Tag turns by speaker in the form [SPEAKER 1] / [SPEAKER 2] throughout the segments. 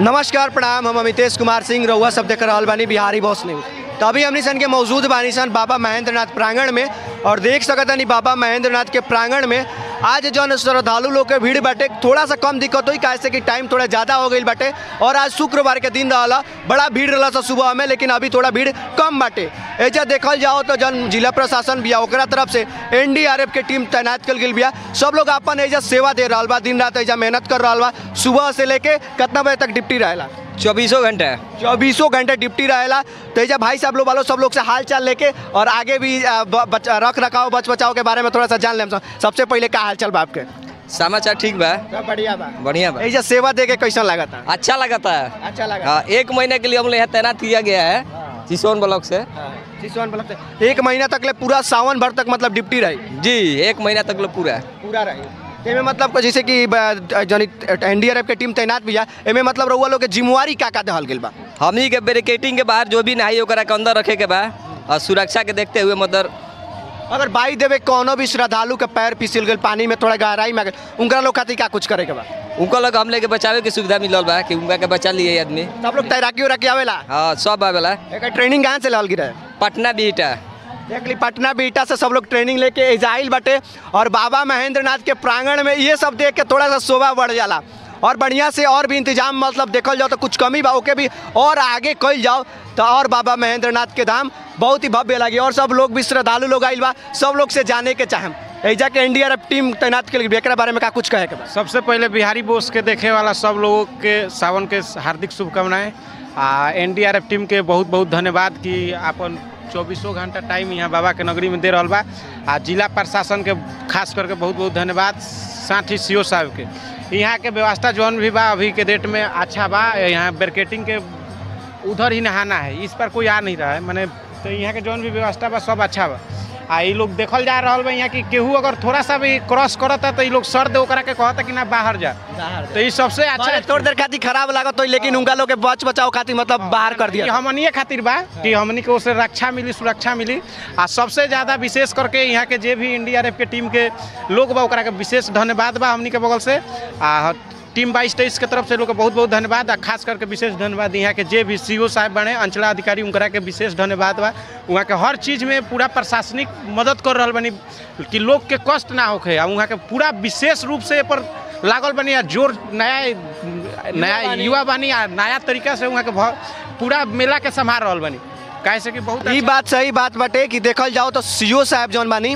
[SPEAKER 1] नमस्कार, प्रणाम। हम अमितेश कुमार सिंह रउआ सब देख रहा बानी बिहारी बॉस न्यूज़। तो अभी हमनी सन के मौजूद बानी सन बाबा महेंद्र नाथ प्रांगण में, और देख सकत बाबा महेंद्र नाथ के प्रांगण में आज जौन श्रद्धालु लोग के भीड़ बाटे, थोड़ा सा कम दिक्कत हुई, काहे से कि टाइम थोड़ा ज़्यादा हो गई बाटे। और आज शुक्रवार के दिन रहला, बड़ा भीड़ रहला सा सुबह में, लेकिन अभी थोड़ा भीड़ कम बाटे। एजा देखल जाओ तो जन जिला प्रशासन बिया, ओकरा तरफ़ से एनडीआरएफ के टीम तैनात कल गेल बिया। सब लोग अपन एजा सेवा दे रहा बा, दिन रात एजा मेहनत कर रहा बा, सुबह से लेके कितना बजे तक ड्यूटी रहेला।
[SPEAKER 2] चौबीसों घंटे।
[SPEAKER 1] चौबीसों घंटे ड्यूटी रहेला। तो एजा भाई साहब लोग वालों सब लोग से हाल चाल लेके और आगे भी रख रखाव बच बचाव के बारे में थोड़ा सा जान सब। सबसे पहले का हाल चाल बा आपके?
[SPEAKER 2] समाचार ठीक बा।
[SPEAKER 1] बढ़िया बा।
[SPEAKER 2] बढ़िया बा।
[SPEAKER 1] एजा सेवा दे के कैसा लगा था
[SPEAKER 2] अच्छा लगता है।
[SPEAKER 1] अच्छा लगा
[SPEAKER 2] हाँ एक महीने के लिए हम लोग तैनात किया गया है चिसोन ब्लॉक से।
[SPEAKER 1] सिसवन ब्लॉक से। एक महीना तक ले पूरा सावन भर तक मतलब ड्यूटी रही?
[SPEAKER 2] जी एक महीना तक लोग पूरा।
[SPEAKER 1] पूरा रही। एमे मतलब को जैसे कि जौन एनडीआरएफ के टीम तैनात भी है एमे मतलब रउआ लोग के जिम्मेवारी का का दहल गेल बा?
[SPEAKER 2] हमनी के बैरिकेटिंग के बाहर जो भी नहाई ओकरा के अंदर रखे के बा और सुरक्षा के देखते हुए मतलब
[SPEAKER 1] अगर बाई देवे कोनो भी श्रद्धालु के पैर फिसल गेल पानी में थोड़ा गहराई में उनका लोग खातिर का कुछ करे के बा?
[SPEAKER 2] उनको लोग हम लेके बचावे के सुविधा मिलल बा कि उनका के बचा लिए आदमी।
[SPEAKER 1] सब लोग तैराकी उराकी आवेला?
[SPEAKER 2] हाँ सब आवेला।
[SPEAKER 1] एक ट्रेनिंग कहाँ से लाल गिरा
[SPEAKER 2] पटना बीटा
[SPEAKER 1] देख ली, पटना, बीटा से सब लोग ट्रेनिंग लेके एजाइल बटे और बाबा महेंद्र नाथ के प्रांगण में ये सब देख के थोड़ा सा शोभा बढ़ जाला। और बढ़िया से और भी इंतज़ाम मतलब देखल जाओ तो कुछ कमी बा, ओके भी और आगे कल जाओ तो और बाबा महेंद्र नाथ के धाम बहुत ही भव्य लगी। और सब लोग भी श्रद्धालु लोग आइल बा, सब लोग से जाने के चाहम। एजा के एनडीआरएफ टीम तैनात के लिए एकरा बारे में का कुछ कहे के बा?
[SPEAKER 3] सबसे पहले बिहारी बोस के देखे वाला सब लोगों के, सावन के हार्दिक शुभकामनाएँ। आ, एनडीआरएफ टीम के बहुत बहुत धन्यवाद कि अपन चौबीसों घंटा टाइम यहाँ बाबा के नगरी में दे रहा बा। आ जिला प्रशासन के खास करके बहुत बहुत धन्यवाद, साथ ही सी साहब के यहाँ के व्यवस्था जौन भी बा अभी के डेट में अच्छा बा। यहाँ बैरिकेटिंग के उधर ही नहाना है, इस पर कोई आ नहीं रहा है। मैंने तो यहाँ के जौन भी व्यवस्था बा, सब अच्छा बा। आ ये लोग देखल जा रहा बा यहाँ कि केहू अगर थोड़ा सा भी क्रॉस करता तो ये लोग सर दे ओकरा के कहता कि ना बाहर जा। तो ये सबसे अच्छा
[SPEAKER 1] थोड़ी देर खातिर खराब लागत हो लेकिन उनका लोग के बच बचाव खातिर मतलब बाहर कर
[SPEAKER 3] ये
[SPEAKER 1] दिया।
[SPEAKER 3] हमनिए खातिर बा कि हमनी के उससे रक्षा मिली सुरक्षा मिली। आ सबसे ज़्यादा विशेष करके यहाँ के जे भी एनडीआरएफ के टीम के लोग बा ओकरा के विशेष धन्यवाद बा हमनी के बगल से। आ टीम बाईस तेईस के तरफ़ से लोग बहुत बहुत धन्यवाद। आ खास करके विशेष धन्यवाद यहाँ के जे भी सी साहब बने अंचलाधिकारी उनकरा के विशेष धन्यवाद बा। वहाँ के हर चीज़ में पूरा प्रशासनिक मदद कर रहा बनी कि लोग के कष्ट ना होखे आ वहाँ के पूरा विशेष रूप से पर लागल बनी आ ज़ोर नया नया युवा बनी। आ नया तरीका से वहाँ के पूरा मेला के संभाल रहल बनी। काहे से कि बहुत
[SPEAKER 1] ई
[SPEAKER 3] अच्छा-
[SPEAKER 1] बात सही बात बटे कि देखल जाओ तो सीओ साहब जौन बानी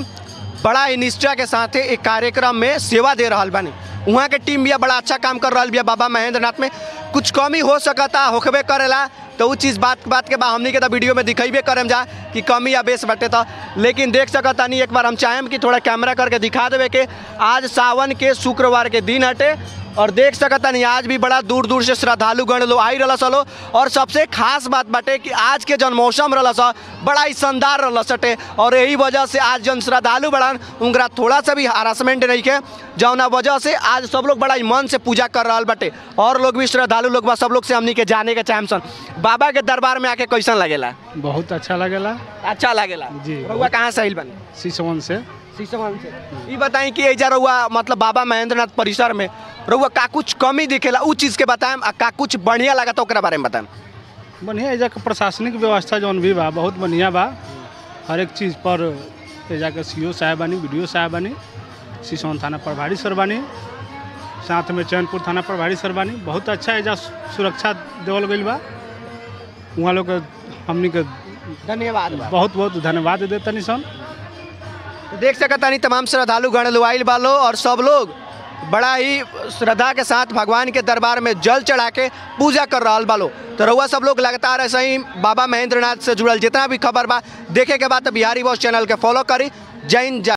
[SPEAKER 1] बड़ा ही निष्ठा के साथ एक कार्यक्रम में सेवा दे रहल बानी। वहाँ के टीम भी बड़ा अच्छा काम कर रहा बिया बाबा महेंद्र नाथ में। कुछ कमी हो सकता, होखबे करेला तो उस चीज़ बात बात के बाद हमने के तो वीडियो में दिखेबे करम जा, कि कमी या बेस बटे तो। लेकिन देख सकता नहीं एक बार हम चाहेम कि थोड़ा कैमरा करके दिखा देवे के, आज सावन के शुक्रवार के दिन हटे और देख सकता नहीं आज भी बड़ा दूर दूर से श्रद्धालु गण लोग आई रहा सलो और सबसे खास बात बाटे कि आज के जन मौसम रहा सा बड़ा ही शानदार रहा सटे और यही वजह से आज जन श्रद्धालु बड़ान उनका थोड़ा सा भी हरासमेंट नहीं के जौना वजह से आज सब लोग बड़ा ही मन से पूजा कर रहा बाटे। और लोग भी श्रद्धालु लोग बा सब लोग से हमनी के जाने के चाहे सन। बाबा के दरबार में आके कैसन लगेला?
[SPEAKER 4] बहुत अच्छा लगेला।
[SPEAKER 1] अच्छा लगेला।
[SPEAKER 4] जी।
[SPEAKER 1] कहाँ से आइल बनी
[SPEAKER 4] शीशवन से।
[SPEAKER 1] शीशमन से। ई बताई कि एजा रउआ मतलब बाबा महेंद्रनाथ परिसर में। रउआ का कुछ कमी दिखेला उ चीज़ के बताएम आ का कुछ बढ़िया लगा तो बारे में बताएम
[SPEAKER 4] बढ़िया एजा के प्रशासनिक व्यवस्था जौन भी बा बहुत बढ़िया बा। हर एक चीज़ पर एजा के सी साहब बानी बी डी ओ साहब बानी शीशवन थाना प्रभारी सर बानी साथ में चैनपुर थाना प्रभारी सर बानी। बहुत अच्छा एजा सुरक्षा देवल गई बा। वहाँ लोग हमनी के
[SPEAKER 1] धन्यवाद
[SPEAKER 4] बहुत बहुत धन्यवाद देतनी सन।
[SPEAKER 1] देख सकता नहीं तमाम श्रद्धालु गण लोग आइल बालो और सब लोग बड़ा ही श्रद्धा के साथ भगवान के दरबार में जल चढ़ा के पूजा कर रहा बालो। तो रउआ सब लोग लगातार ऐसे ही बाबा महेंद्रनाथ से जुड़ल, जितना भी खबर बा, देखे के बाद तो बिहारी बॉस चैनल के फॉलो करी। जय हिंद, जय